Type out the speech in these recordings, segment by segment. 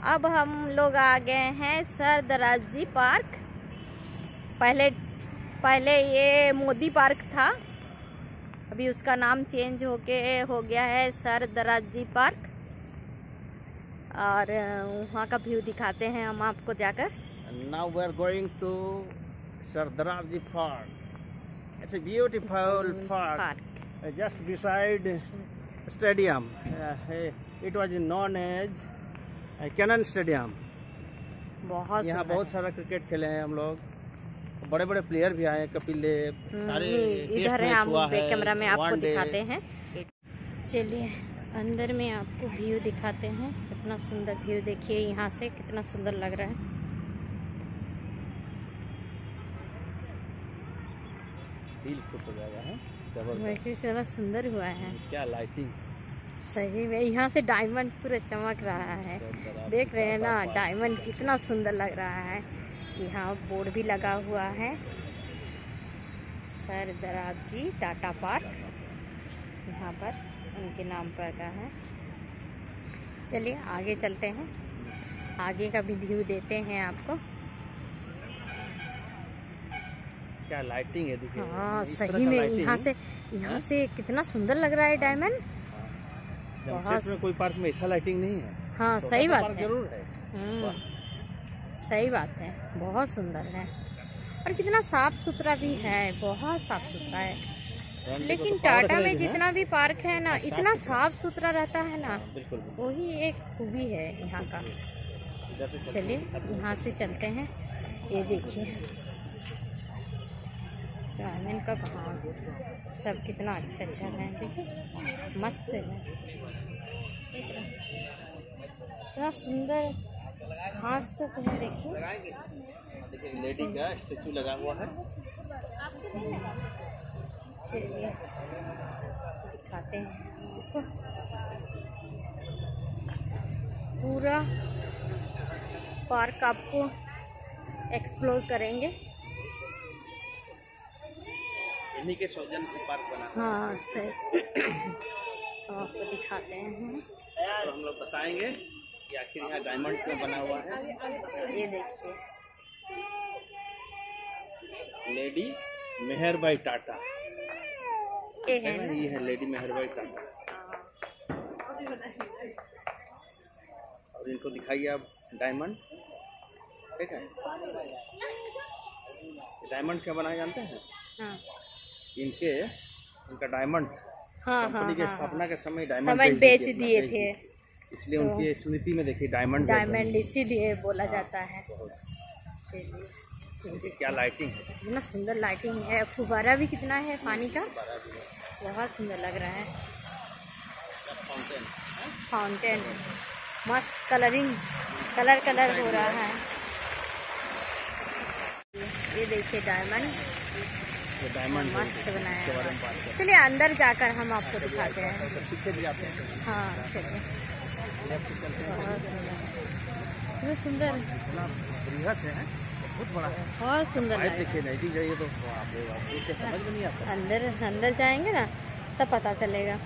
अब हम लोग आ गए हैं सर दराजी पार्क। पहले पहले ये मोदी पार्क था। अभी उसका नाम चेंज होके हो गया है सर दराजी पार्क। और वहाँ का व्यू दिखाते हैं हम आपको जाकर। Now now are going to. It's a beautiful park, park uh, just beside stadium. Uh, eh, it Cannon Stadium. बहुत यहाँ बहुत सारा क्रिकेट खेले हैं हम लोग। बड़े बड़े प्लेयर भी आए कपिल देव हम्म, सारे इधर है हम है, कैमरा में आपको दिखाते हैं। चलिए अंदर में आपको व्यू दिखाते हैं। कितना सुंदर व्यू देखिए यहाँ से कितना सुंदर लग रहा है। दिल खुश हो जाएगा है? ज़बरदस्त। सुंदर हुआ है। क्या लाइटिंग सही में यहाँ से डायमंड पूरा चमक रहा है। देख रहे हैं ना डायमंड कितना सुंदर लग रहा है। यहाँ बोर्ड भी लगा हुआ है। Sir Dorab ji Tata park. यहाँ पर उनके नाम पर का है। चलिए आगे चलते हैं। आगे का भी व्यू देते हैं आपको। क्या लाइटिंग है देखिए। हाँ सही में यहाँ से यहाँ हाँ? से कितना सुंदर लग रहा है डायमंड जमशेदपुर में कोई पार्क में ऐसा लाइटिंग नहीं है। हाँ छोटा सही बात है। ज़रूर है। हम्म, सही बात है। बहुत सुंदर है। और कितना साफ़ सुथरा भी है बहुत साफ़ सुथरा है। लेकिन तो टाटा में जितना भी पार्क है ना हाँ, इतना साफ़ सुथरा रहता है ना हाँ, वही एक खूबी है यहाँ का। चलिए यहाँ से चलते हैं। ये देखिए। डायमंड का कहाँ सब कितना अच्छा अच्छा है देखिए मस्त है। इतना सुंदर घास सब है देखिए। देखिए लेडी का स्टेचू लगा हुआ है। चलिए दिखाते हैं। आपको पूरा पार्क आपको एक्सप्लोर करेंगे। के सौजन से पार्क बना। हाँ सही। तो आपको दिखाते हैं। तो हम लोग बताएँगे कि आखिर यहाँ डायमंड क्यों बना हुआ है। ये देखिए। लेडी मेहरबाई टाटा ये है है ये है लेडी मेहरबाई टाटा और इनको दिखाइए आप डायमंड ठीक है? डायमंड क्या बनाया जानते हैं? हाँ। इनके इनका डायमंड हाँ हाँ कंपनी के हाँ स्थापना के समय डायमंड बेच दिए थे इसलिए उनकी स्मृति में देखिए डायमंड डायमंड इसीलिए बोला हाँ। जाता है। क्या लाइटिंग है? कितना सुंदर लाइटिंग है। फुबारा भी कितना है पानी का? है। बहुत सुंदर लग रहा है। फाउंटेन फाउंटेन मस्त कलरिंग कलर कलर हो रहा है। ये देखिए डायमंड डायमंड मस्त बनाया चलिए अंदर जाकर हम आपको दिखाते हैं। जाते हैं। चलिए। बहुत सुंदर। बृहद है बहुत बड़ा है। बहुत सुंदर देखिए नज़दीक जाइए तो समझ में नहीं आता। अंदर अंदर जाएँगे ना तब पता चलेगा।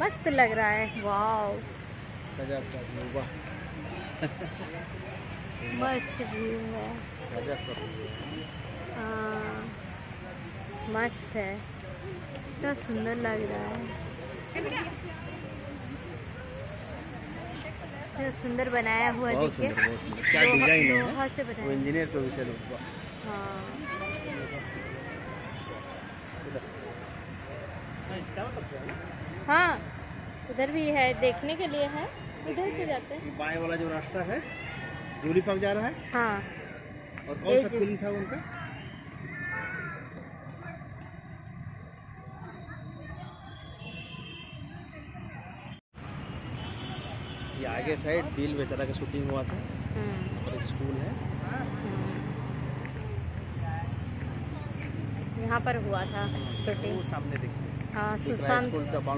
मस्त लग रहा है। वाह। मस्त व्यू है। है मस्त है। इतना सुंदर लग रहा है। इतना सुंदर बनाया हुआ देखिए। बहुत लोहा- है? से बनाया। इंजीनियर को भी सैल्यूट हाँ। हाँ उधर भी है देखने के लिए है। इधर से जाते हैं। बाएँ वाला जो रास्ता है जूली पार्क जा रहा है? हाँ। और कौन सा फ़िल्म था उनका? ये आगे साइड दिल बेचारा का शूटिंग हुआ था। हम्म, और एक स्कूल है। हम्म। यहाँ पर हुआ था शूटिंग। सामने देखिए हाँ। है सुशांत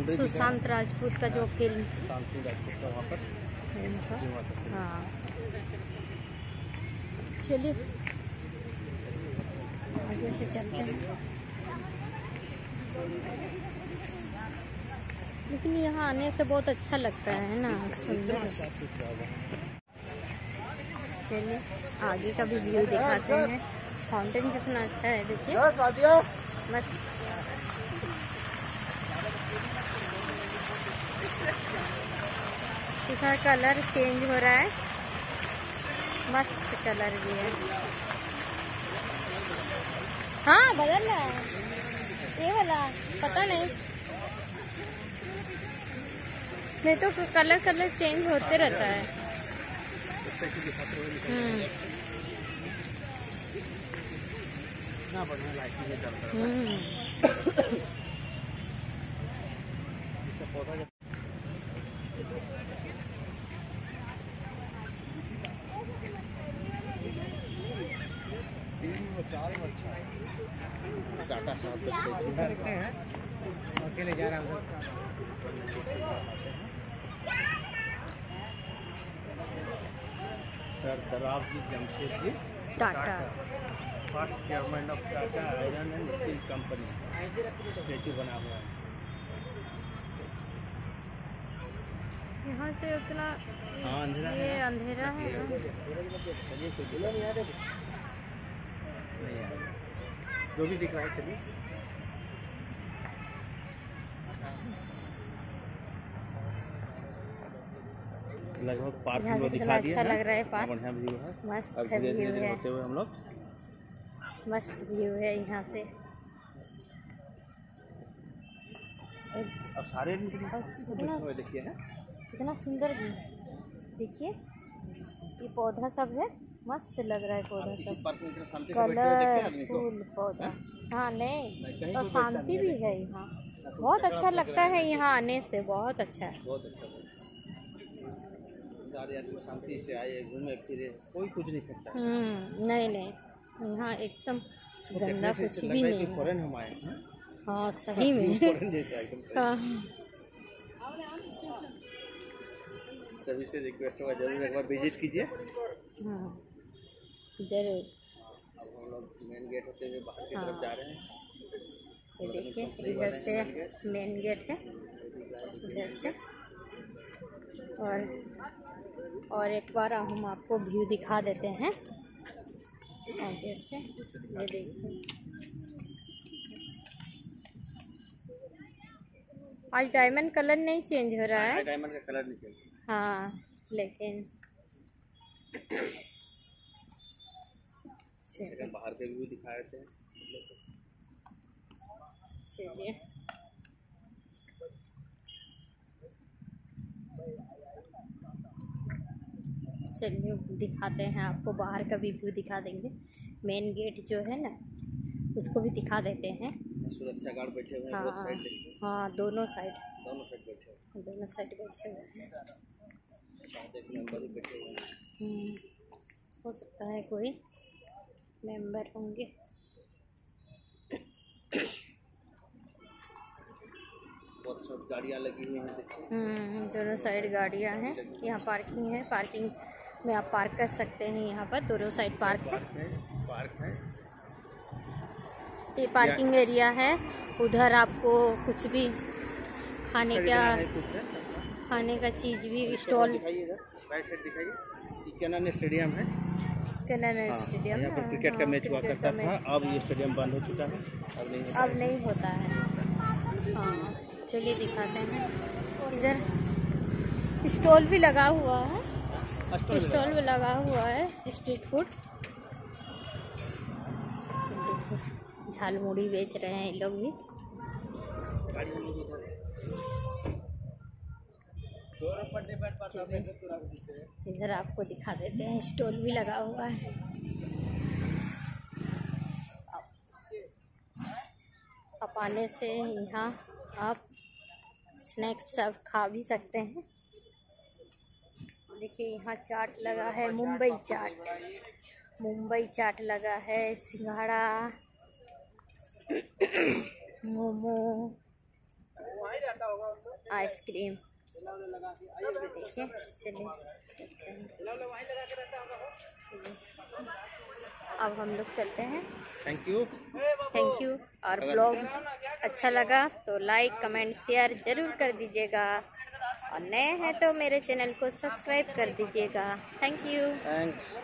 है। सुशांत राजपूत का जो फ़िल्म सुशांत सिंह राजपूत का वहाँ पर। हाँ। चलिए। आगे से चलते हैं। लेकिन यहाँ आने से बहुत अच्छा लगता है ना सुंदर। चलिए आगे का भी व्यू दिखाते हैं। फाउंटेन कितना अच्छा है देखिए। मस्त। इसका कलर चेंज हो रहा है। कलर भी है। हाँ बदल रहा है। ये वाला पता नहीं। नहीं तो कलर कलर चेंज होते रहता है। हम्म इतना बढ़िया लाइटिंग है चल रहा हम्म है इसका पौधा जब तीन और चार में अच्छा स्टैचू है अकेले जा रहा हूँ sir Dorab ji Jamshed ji. Tata. First chairman of Tata iron and steel company statue बना हुआ है। यहाँ से उतना हाँ अंधेरा ये अंधेरा है। ना जो भी दिख रहा है चलिए। लगभग पार्क यहाँ में से दिखा दिया अच्छा लग रहा है पार्क। बढ़िया व्यू है। मस्त अब है धीरे व्यू धीरे है। होते हुए हम लोग मस्त व्यू है यहाँ से। अब सारे कितना देखिए है कितना सुंदर व्यू देखिए ये पौधा सब है। मस्त लग रहा है पौधा सब। से बैठे हुए देखते हैं कलरफुल पौधा। हाँ? नहीं कहीं और शांति भी है यहाँ। बहुत अच्छा लगता है यहाँ आने से बहुत अच्छा है। बहुत अच्छा सारे आदमी शांति से आए घूमे फिरे कोई कुछ नहीं करता। हम्म नहीं नहीं। यहाँ एकदम गंदा कुछ भी है नहीं फॉरेन हम आए हाँ सही में। हाँ। सभी से रिक्वेस्ट होगा ज़रूर एक बार विज़िट कीजिए। हाँ, ज़रूर। अब हम लोग मेन गेट होते हुए बाहर की तरफ़ हाँ। जा रहे हैं। ये देखिए इधर से मेन गेट है। इधर से। और और एक बार हम आपको व्यू दिखा देते हैं। आगे से ये देखिए। आज डायमंड कलर नहीं चेंज हो रहा है? डायमंड का कलर निकल हाँ लेकिन चलिए। बाहर के व्यू दिखाए थे। चलिए। चलिए दिखाते हैं आपको बाहर का भी व्यू दिखा देंगे। मेन गेट जो है ना उसको भी दिखा देते हैं। सुरक्षा गार्ड बैठे हुए हैं हाँ हाँ दोनों साइड। दोनों साइड बैठे हुए हैं। दोनों साइड हुए हैं। बैठे हुए हैं। हम्म, हो सकता है कोई। मेंबर होंगे। बहुत गाड़ियाँ लगी हुई हैं हम्म, दोनों साइड गाड़ियाँ हैं। यहाँ पार्किंग है। पार्किंग में आप पार्क कर सकते हैं यहाँ पर। दोनों साइड पार्क है। पार्क है ये पार्किंग एरिया है। उधर आपको कुछ भी खाने का कुछ खाने का चीज़ भी स्टॉल दिखाइए राइट साइड दिखाइए। स्टेडियम है। यहाँ पर क्रिकेट का हाँ, मैच हुआ करता था अब ये स्टेडियम बंद हो चुका है। अब नहीं होता अब नहीं होता है। हाँ चलिए दिखाते हैं। इधर स्टॉल भी लगा हुआ है। स्टॉल भी लगा हुआ है। Street food. झालमुड़ी बेच रहे हैं ये लोग भी। इधर आपको दिखा देते हैं स्टॉल भी लगा हुआ है। आप आने से यहाँ आप स्नैक्स सब खा भी सकते हैं। देखिए यहाँ चाट लगा है मुंबई चाट। मुंबई चाट लगा है सिंघाड़ा मोमो आइसक्रीम। चलिए। अब हम लोग चलते हैं। थैंक यू थैंक यू और ब्लॉग अच्छा लगा तो लाइक कमेंट शेयर ज़रूर कर दीजिएगा। और नए हैं तो मेरे चैनल को सब्सक्राइब कर दीजिएगा। Thank you thanks